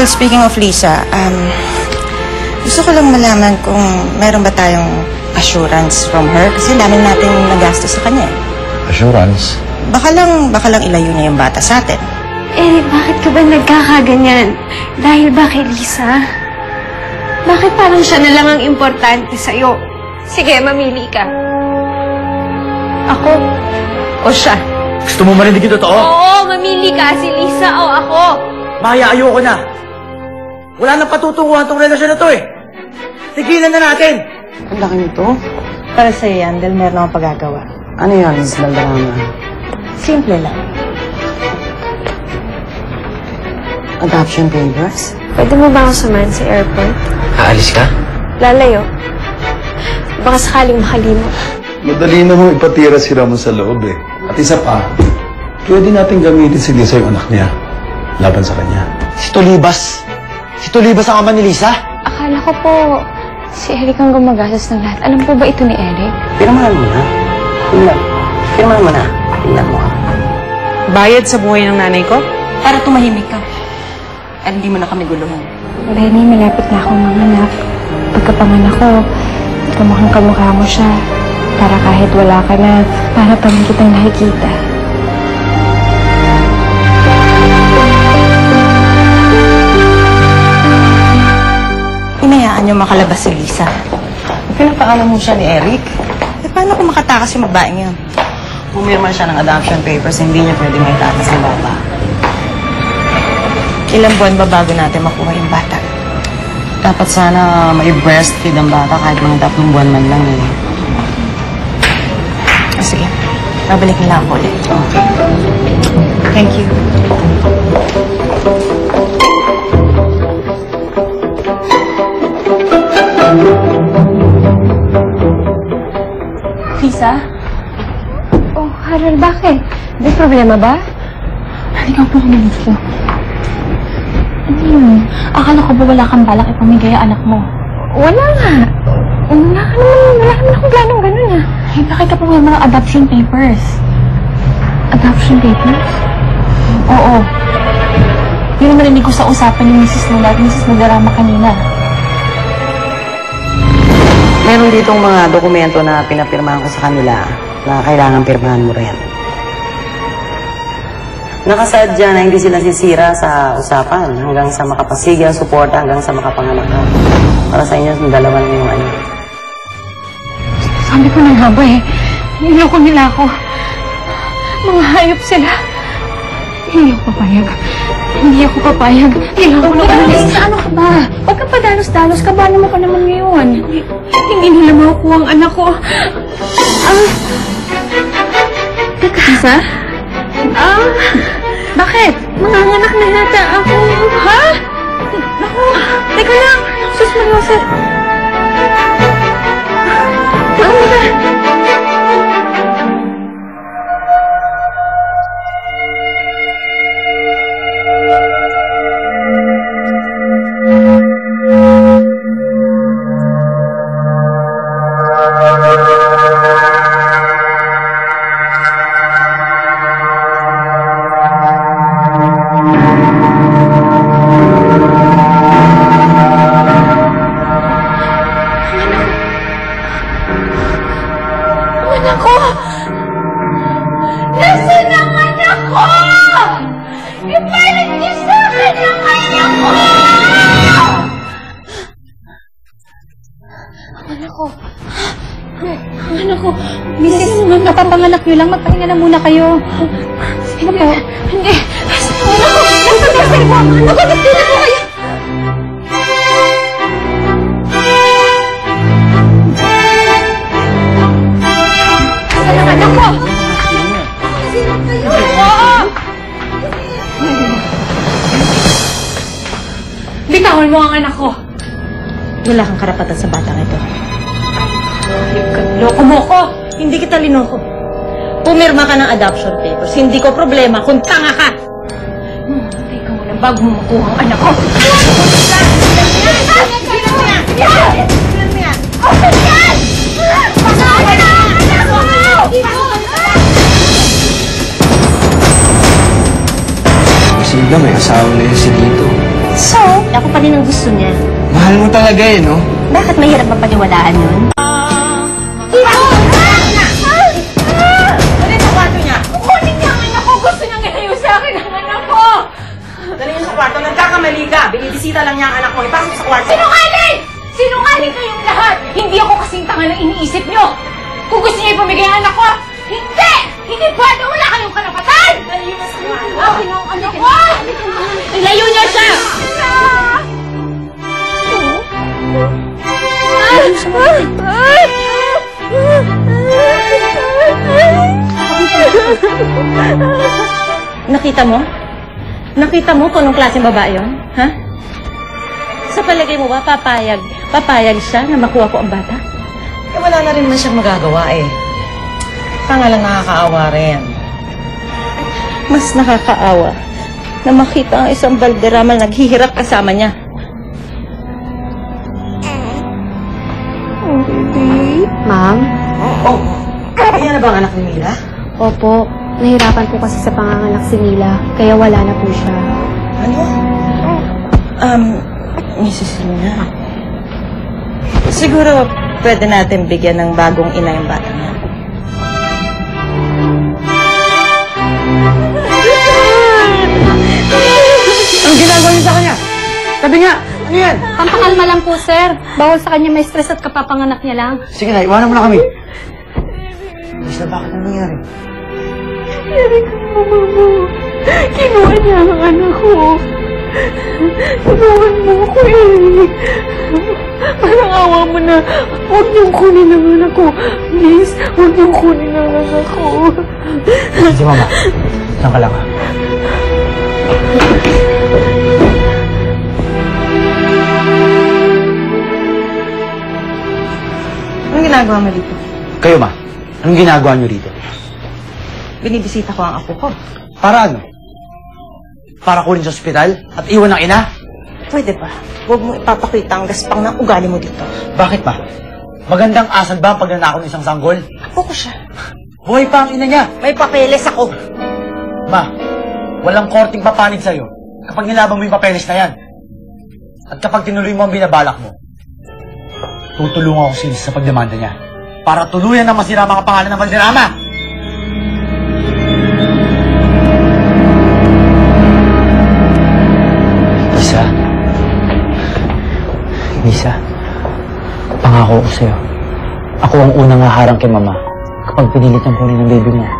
Well, speaking of Lisa, um, gusto ko lang malaman kung meron ba tayong assurance from her kasi dami nating nagastos sa kanya. eh. Assurance? Baka lang, baka lang ilayo niya yung bata sa atin. Eric, bakit ka ba nagkakaganyan? Dahil ba kay Lisa? Bakit parang siya na lang ang importante sa'yo? Sige, mamili ka. Ako o siya? Gusto mo marinig yung totoo? Oo, mamili ka. Si Lisa o ako. Maya, ayoko na. Wala nang patutunguhan tong relasyon na to eh. Tigilan na natin. Ang laki nito. Para sa'yo yan, dahil meron akong pagagawa. Ano yan, Miss Valderrama? Simple lang. Adoption papers? Pwede mo ba ako samahan sa airport? Aalis ka? Lalayo. Baka sakaling makalimot. Madali namang ipatira si Ramon sa loob eh. At isa pa, pwede natin gamitin si Lisa yung anak niya. Laban sa kanya. Si Tulibas. Si Tulibas ang ama ni Lisa? Akala ko po, si Eric ang gumagastos ng lahat. Alam po ba ito ni Eric? Pirmahan mo na. Tingnan. Pirmahan mo na. Tingnan mo. Bayad sa buhay ng nanay ko? Para tumahimik ka. At hindi mo na kami guluhin. Lenny, malapit na akong manganak. Pagkapanganak ko, kamukhang kamukha mo siya. Para kahit wala ka na, para pa rin kitang nakikita. Lisa. Pinapaalam mo siya ni Eric. Eh, paano kung makatakas yung babaeng yun? Pumirma siya ng adoption papers, hindi niya pwede may tatas ng bata. Ilang buwan ba bago natin makuha yung bata? Dapat sana may breastfeed ang bata kahit mga tatlong buwan man lang eh. O sige, babalik nila ako ulit. Thank you. Lisa? Oh, Harold, bakit? May problema ba? Halika po kami dito. Ano yun? Akala ko ba wala kang balak ipamigay ang anak mo? Wala nga. Wala ka naman, wala ka naman akong planong ganun ah. Eh, bakit ka pumayag mga adoption papers? Adoption papers? Oo. Yun ang narinig ko sa usapan ni Mrs. Lula at Mrs. Nadarama kanina. Meron ditong mga dokumento na pinapirmahan ko sa kanila na kailangan pirmahan mo rin. Nakasaad dyan na hindi sila sisira sa usapan hanggang sa makapasigi ang suporta hanggang sa makapanganak ka. Para sa inyo, dalawa lang yung ano. Sabi ko na nga ba eh, niloko nila ako. Mga hayop sila. Hindi ako papayag. Hindi ako papayag. Kailangan ko na umalis. Ano ka ba? Huwag kang padalos-dalos. Kabalo mo pa naman ngayon. Hindi nila makukuha ang anak ko. Ah! Teka. Isa? Ah! Bakit? Manganganak na yata ako. Ha? Naku! Teka lang! Sus Mariosa! Napapanganak niyo lang. Magpahinga na muna kayo. Sige po. Hindi. Ang anak ko. Nasaan na sir mo? Ang anak ko. Gusto na po kayo. Anak ko? Sino kayo? Oo! Bitawan mo ang anak ko. Wala kang karapatan sa batang ito. Loko mo ko. Hindi kita linoko. Pumirma ka ng adoption papers. Hindi ko problema kung tanga ka. Teka muna, bago mo makuha ang anak ko. Nga may asawa na yun si Dito. So, ako pa rin ang gusto niya. Mahal mo talaga eh, no? Bakit mahirap mapaniwalaan yun? Kwarto. Nagkakamali ka. Binibisita lang niya ang anak mo. Ipasok sa kwarto. Sinungaling! Sinungaling kayong lahat! Hindi ako kasing tanga na iniisip niyo! Kung gusto niyo ipamigay ang anak ko, hindi! Hindi pwede! Wala kayong karapatan! Layo na sa kwarto! Akin ang anak ko! Ilayo niyo siya! Nakita mo? Nakita mo kung anong klaseng babae yun? Ha? Sa palagay mo ba, papayag, papayag siya na makuha ko ang bata? Eh, wala na rin man siyang magagawa eh. Pangalang nakakaawa rin. Mas nakakaawa na makita ang isang balderama na naghihirap kasama niya. Ma'am? Oh, kaya na ba ang anak ni Mila? Opo. Nahirapan po kasi sa panganganak si Mila, kaya wala na po siya. Ano? Um, Mrs. Luna, siguro pwede natin bigyan ng bagong ina yung bata niya. Ang ginagawa niyo sa kanya? Sabi nga, ano yan? Pampakalma lang po, sir. Bawal sa kanya may stress at kapapanganak niya lang. Sige na, iwanan mo na kami. Miss na bakit ano nangyari? Kinuha niya ang anak ko. Tulungan mo ako eh. Parang awa mo na. Huwag niyong kunin ang anak ko. Please, huwag niyong kunin ang anak ko. Si Mama, saan ka lang ha? Anong ginagawa mo dito? Kayo ma, anong ginagawa niyo rito? Binibisita ko ang apo ko. Para ano? Para kunin sa ospital at iwan ng ina? Pwede ba? Huwag mo ipapakita ang gaspang ng ugali mo dito. Bakit ba? Magandang asal ba ang pagnanakaw ng isang sanggol? Apo ko siya. Buhay pa ang ina niya! May papeles ako. Ma, walang korting papanig sa'yo kapag nilaban mo yung papeles na yan. At kapag tinuloy mo ang binabalak mo, tutulungan ako si Liz sa pagdemanda niya para tuluyan na masira ang mga pangalan ng Valderrama! Lisa, pangako ko sa'yo. Ako ang unang haharang kay Mama kapag pinilit niyang kunin ng baby mo.